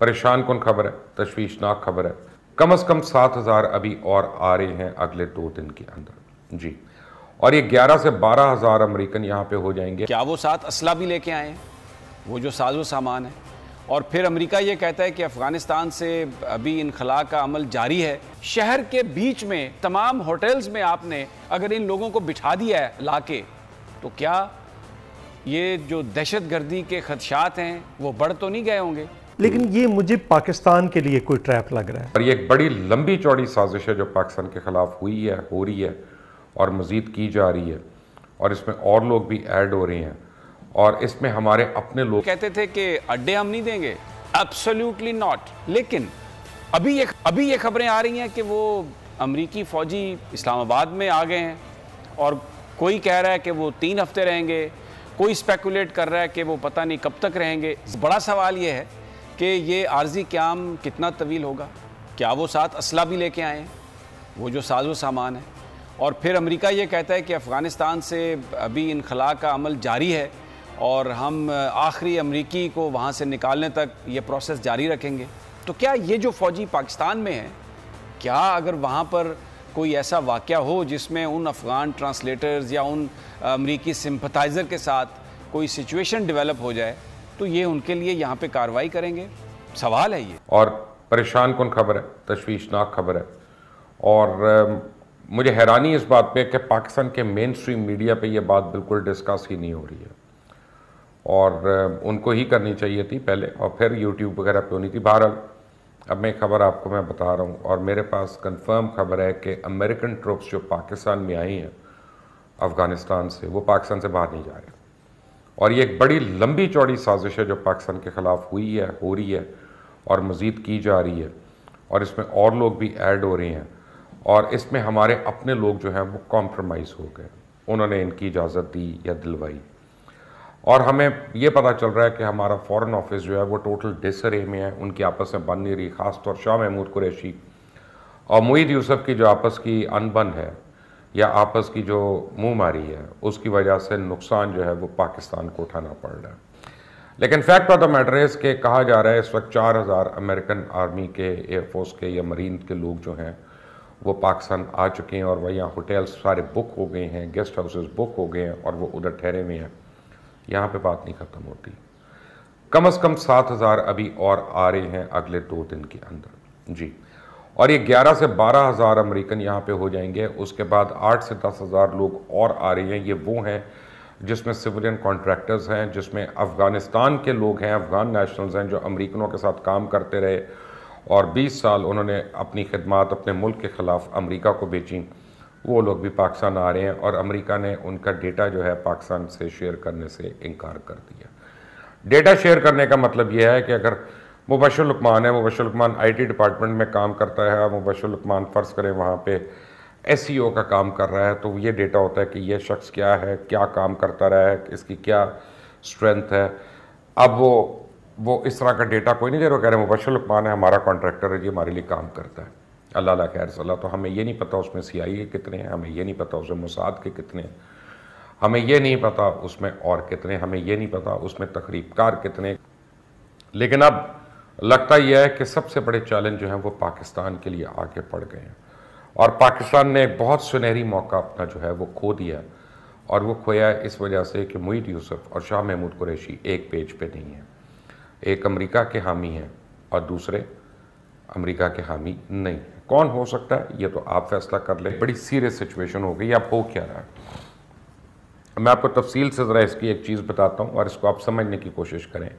परेशान कौन खबर है? तशवीशनाक खबर है। कम अज़ कम सात हज़ार अभी और आ रहे हैं अगले दो दिन के अंदर। जी। और ये ग्यारह से बारह हज़ार अमरीकन यहाँ पे हो जाएँगे। क्या वो साथ असला भी लेके आए वो जो साजो सामान है। और फिर अमेरिका ये कहता है कि अफ़गानिस्तान से अभी इनखला का अमल जारी है। शहर के बीच में तमाम होटल्स में आपने अगर इन लोगों को बिठा दिया है ला के तो क्या ये जो दहशत गर्दी के खदशात हैं, वो बढ़ तो नहीं गए होंगे? लेकिन ये मुझे पाकिस्तान के लिए कोई ट्रैप लग रहा है। और ये एक बड़ी लंबी चौड़ी साजिश है जो पाकिस्तान के ख़िलाफ़ हुई है हो रही है और मज़ीद की जा रही है। और इसमें और लोग भी ऐड हो रहे हैं। और इसमें हमारे अपने लोग कहते थे कि अड्डे हम नहीं देंगे। एब्सोल्युटली नॉट लेकिन अभी ये अभी ये खबरें आ रही हैं कि वो अमरीकी फ़ौजी इस्लामाबाद में आ गए हैं और कोई कह रहा है कि वो तीन हफ़्ते रहेंगे कोई स्पेकुलेट कर रहा है कि वो पता नहीं कब तक रहेंगे। बड़ा सवाल ये है कि ये आर्जी क्याम कितना तवील होगा? क्या वो साथ असला भी लेके आए वो जो साजो सामान है। और फिर अमेरिका ये कहता है कि अफ़गानिस्तान से अभी इनखला का अमल जारी है और हम आखिरी अमरीकी को वहाँ से निकालने तक ये प्रोसेस जारी रखेंगे। तो क्या ये जो फ़ौजी पाकिस्तान में है, क्या अगर वहाँ पर कोई ऐसा वाक़ हो जिसमें उन अफ़गान ट्रांसलेटर्स या उन अमरीकी सिंपथाइज़र के साथ कोई सिचुएशन डेवलप हो जाए तो ये उनके लिए यहाँ पे कार्रवाई करेंगे। सवाल है ये। और परेशान कौन खबर है? तशवीशनाक खबर है। और मुझे हैरानी इस बात पे कि पाकिस्तान के मेन स्ट्रीम मीडिया पे ये बात बिल्कुल डिस्कस ही नहीं हो रही है। और उनको ही करनी चाहिए थी पहले, और फिर यूट्यूब वगैरह पे होनी थी बहरहाल अब मैं खबर आपको मैं बता रहा हूँ, और मेरे पास कंफर्म खबर है कि अमेरिकन ट्रुप्स जो पाकिस्तान में आई हैं, अफ़गानिस्तान से, वो पाकिस्तान से बाहर नहीं जा रहे। और ये एक बड़ी लंबी चौड़ी साजिश है जो पाकिस्तान के ख़िलाफ़ हुई है, हो रही है और मज़ीद की जा रही है। और इसमें और लोग भी ऐड हो रहे हैं और इसमें हमारे अपने लोग जो हैं वो कॉम्प्रोमाइज़ हो गए। उन्होंने इनकी इजाज़त दी या दिलवाई। और हमें ये पता चल रहा है कि हमारा फॉरेन ऑफ़िस जो है वो टोटल डिसरे में है। उनकी आपस में बन नहीं रही, ख़ासतौर शाह महमूद कुरैशी और मुईद यूसुफ की जो आपस की अनबन है या आपस की जो मुँह मारी है, उसकी वजह से नुकसान जो है वो पाकिस्तान को उठाना पड़ रहा है। लेकिन fact of the matter is के कहा जा रहा है, इस वक्त चार हज़ार अमेरिकन आर्मी के एयरफोर्स के या मरीन के लोग जो हैं, वो पाकिस्तान आ चुके हैं और वह यहाँ होटल्स सारे बुक हो गए हैं गेस्ट हाउसेस बुक हो गए हैं और वो उधर ठहरे हुए हैं। यहाँ पे बात नहीं ख़त्म होती। कम अज़ कम सात हज़ार अभी और आ रहे हैं अगले दो दिन के अंदर। जी। और ये ग्यारह से बारह हज़ार अमरीकन यहाँ पे हो जाएँगे। उसके बाद आठ से दस हज़ार लोग और आ रहे हैं। ये वो हैं जिसमें सिविलियन कॉन्ट्रैक्टर्स हैं, जिसमें अफ़गानिस्तान के लोग हैं, अफ़गान नेशनल्स हैं जो अमरीकनों के साथ काम करते रहे और 20 साल उन्होंने अपनी खदमात, अपने मुल्क के ख़िलाफ़ अमरीका को बेची। वो लोग भी पाकिस्तान आ रहे हैं और अमेरिका ने उनका डेटा जो है पाकिस्तान से शेयर करने से इनकार कर दिया। डेटा शेयर करने का मतलब यह है कि अगर मुबशर लुकमान है, मुबशर लुकमान आई डिपार्टमेंट में काम करता है मुबशर लुकमान फ़र्ज़ करें वहाँ पर एस e का काम कर रहा है तो ये डेटा होता है कि ये शख्स क्या है, क्या काम करता रहा है, इसकी क्या स्ट्रेंथ है। अब वो वो इस तरह का डेटा कोई नहीं दे रहा कह रहे मुबशर लुकमान है, हमारा कॉन्ट्रैक्टर है, जी हमारे लिए काम करता है। अल्लाह खैर सल्ला तो हमें ये नहीं पता उसमें सी आई के कितने हैं, हमें ये नहीं पता उसमें मुसाद के कितने हैं, हमें ये नहीं पता उसमें और कितने हमें ये नहीं पता उसमें तकरीबकार कितने लेकिन अब लगता यह है कि सबसे बड़े चैलेंज जो हैं वो पाकिस्तान के लिए आगे पड़ गए हैं। और पाकिस्तान ने बहुत सुनहरी मौका अपना जो है वो खो दिया और वो खोया इस वजह से कि मुईद यूसुफ और शाह महमूद कुरैशी एक पेज पे नहीं है। एक अमेरिका के हामी हैं और दूसरे अमेरिका के हामी नहीं हैं। कौन हो सकता है? ये तो आप फैसला कर ले। बड़ी सीरियस सिचुएशन हो गई अब हो क्या रहा है? मैं आपको तफसील से ज़रा इसकी एक चीज़ बताता हूँ और इसको आप समझने की कोशिश करें।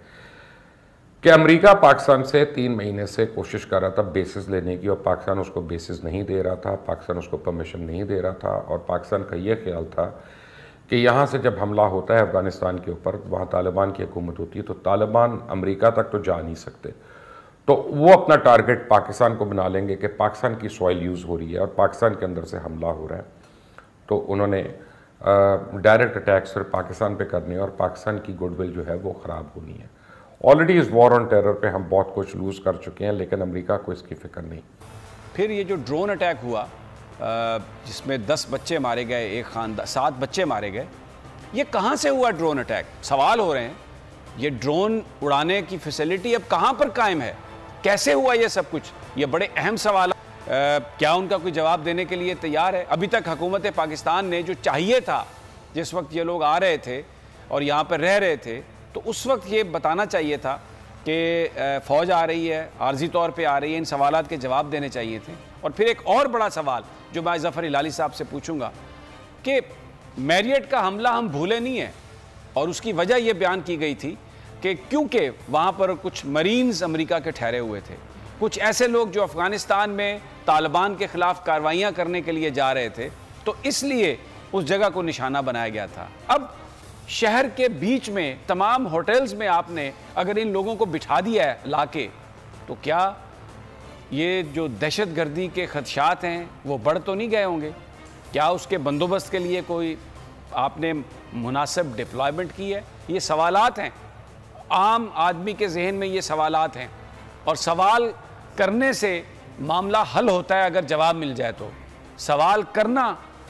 कि अमेरिका पाकिस्तान से तीन महीने से कोशिश कर रहा था बेसिस लेने की और पाकिस्तान उसको बेसिस नहीं दे रहा था, पाकिस्तान उसको परमिशन नहीं दे रहा था और पाकिस्तान का ये ख्याल था कि यहाँ से जब हमला होता है अफ़गानिस्तान के ऊपर, वहाँ तालिबान की हुकूमत होती है तो तालिबान अमेरिका तक तो जा नहीं सकते। तो वो अपना टारगेट पाकिस्तान को बना लेंगे कि पाकिस्तान की सॉइल यूज़ हो रही है और पाकिस्तान के अंदर से हमला हो रहा है। तो उन्होंने डायरेक्ट अटैक्स सिर्फ़ पाकिस्तान पे करने और पाकिस्तान की गुडविल जो है वो ख़राब होनी है। ऑलरेडी इस वॉर ऑन टेरर पे हम बहुत कुछ लूज़ कर चुके हैं, लेकिन अमेरिका को इसकी फ़िक्र नहीं। फिर ये जो ड्रोन अटैक हुआ जिसमें दस बच्चे मारे गए, एक खानदान सात बच्चे मारे गए, ये कहाँ से हुआ ड्रोन अटैक सवाल हो रहे हैं। ये ड्रोन उड़ाने की फैसिलिटी अब कहाँ पर कायम है? कैसे हुआ ये सब कुछ? ये बड़े अहम सवाल। क्या उनका कोई जवाब देने के लिए तैयार है? अभी तक हुकूमत पाकिस्तान ने जो चाहिए था, जिस वक्त ये लोग आ रहे थे और यहाँ पर रह रहे थे तो उस वक्त ये बताना चाहिए था कि फ़ौज आ रही है, आर्जी तौर पे आ रही है, इन सवाल के जवाब देने चाहिए थे। और फिर एक और बड़ा सवाल, जो मैं ज़फ़र लाली साहब से पूछूँगा, कि मैरियट का हमला हम भूले नहीं हैं, और उसकी वजह यह बयान की गई थी कि क्योंकि वहाँ पर कुछ मरीन्स अमेरिका के ठहरे हुए थे। कुछ ऐसे लोग जो अफ़गानिस्तान में तालिबान के ख़िलाफ़ कार्रवाइयाँ करने के लिए जा रहे थे तो इसलिए उस जगह को निशाना बनाया गया था। अब शहर के बीच में, तमाम होटल्स में आपने अगर इन लोगों को बिठा दिया है लाके तो क्या ये जो दहशत गर्दी के खदशात हैं, वो बढ़ तो नहीं गए होंगे? क्या उसके बंदोबस्त के लिए कोई आपने मुनासिब डिप्लॉयमेंट की है? ये सवालात हैं। आम आदमी के जहन में ये सवालात हैं। और सवाल करने से मामला हल होता है अगर जवाब मिल जाए तो। सवाल करना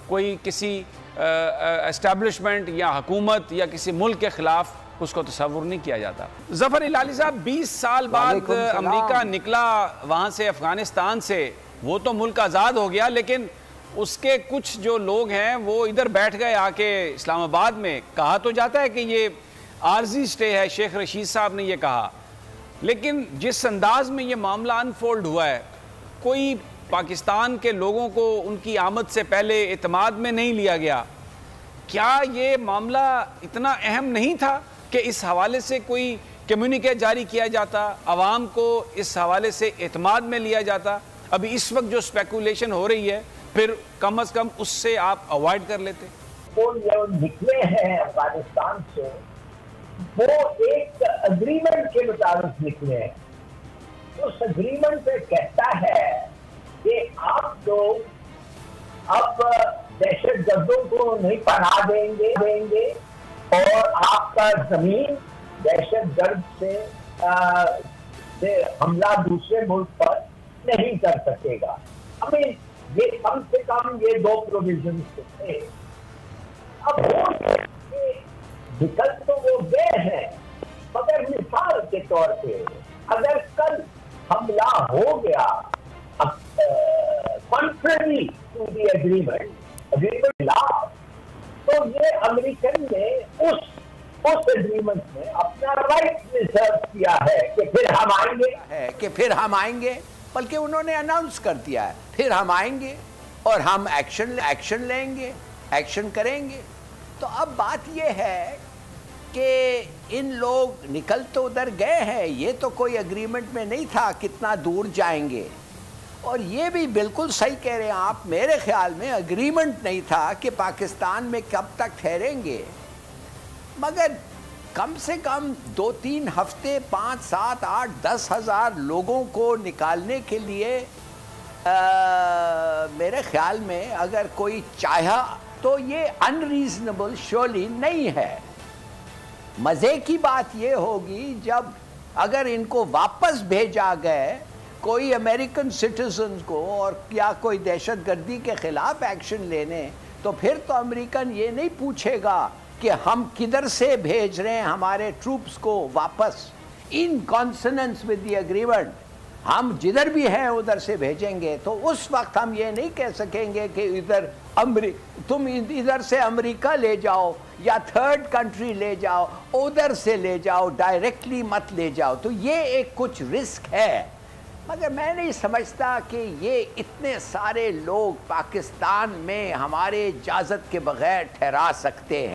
कोई किसी इस्टेब्लिशमेंट या हुकूमत या किसी मुल्क के ख़िलाफ़ उसको तस्वुर नहीं किया जाता। जफ़र इलाली साहब 20 साल बाद अमेरिका निकला वहाँ से अफ़गानिस्तान से वो तो मुल्क आज़ाद हो गया लेकिन उसके कुछ जो लोग हैं वो इधर बैठ गए आके इस्लामाबाद में। कहा तो जाता है कि ये आर्जी स्टे है शेख रशीद साहब ने ये कहा। लेकिन जिस अंदाज में ये मामला अनफोल्ड हुआ है कोई पाकिस्तान के लोगों को उनकी आमद से पहले इतमाद में नहीं लिया गया। क्या ये मामला इतना अहम नहीं था कि इस हवाले से कोई कम्युनिकेट जारी किया जाता, आवाम को इस हवाले से एतमाद में लिया जाता? अभी इस वक्त जो स्पेकुलेशन हो रही है, फिर कम अज कम उससे आप अवॉइड कर लेते। तो निकले हैं अफ़गानिस्तान से, वो एक अग्रीमेंट के मुताबिक निकले हैं। उस अग्रीमेंट पे कहता है कि आप लोग अब दहशत गर्दों को नहीं पढ़ा देंगे देंगे और आपका ज़मीन दहशत गर्द से, से हमला दूसरे मुल्क पर नहीं कर सकेगा। हमें ये कम से कम ये दो प्रोविज़न थे। अब विकल्प तो वो गए हैं? मगर मिसाल के तौर पे अगर कल हमला हो गया contrary to the agreement, agreement law, तो ने उस उस एग्रीमेंट में अपना किया है कि फिर हम आएँगे। है कि फिर हम आएँगे बल्कि उन्होंने अनाउंस कर दिया है फिर हम आएँगे और हम एक्शन एक्शन लेंगे एक्शन करेंगे। तो अब बात यह है कि इन लोग निकल तो उधर गए हैं ये तो कोई अग्रीमेंट में नहीं था कितना दूर जाएँगे। और ये भी बिल्कुल सही कह रहे हैं आप मेरे ख्याल में अग्रीमेंट नहीं था कि पाकिस्तान में कब तक ठहरेंगे। मगर कम से कम दो तीन हफ़्ते पाँच सात आठ दस हज़ार लोगों को निकालने के लिए आ, मेरे ख्याल में अगर कोई चाहा तो ये अनरीजनेबल श्योरली नहीं है। मज़े की बात ये होगी जब अगर इनको वापस भेजा गए कोई अमेरिकन सिटीजन को और या कोई दहशत गर्दी के ख़िलाफ़ एक्शन लेने तो फिर तो अमेरिकन ये नहीं पूछेगा कि हम किधर से भेज रहे हैं हमारे ट्रूप्स को वापस। In consonance with the agreement हम जिधर भी हैं, उधर से भेजेंगे। तो उस वक्त हम ये नहीं कह सकेंगे कि इधर अमरी, तुम इधर से अमेरिका ले जाओ या थर्ड कंट्री ले जाओ, उधर से ले जाओ डायरेक्टली मत ले जाओ। तो ये एक कुछ रिस्क है। मगर मैं नहीं समझता कि ये इतने सारे लोग पाकिस्तान में हमारे इजाज़त के बगैर ठहरा सकते हैं।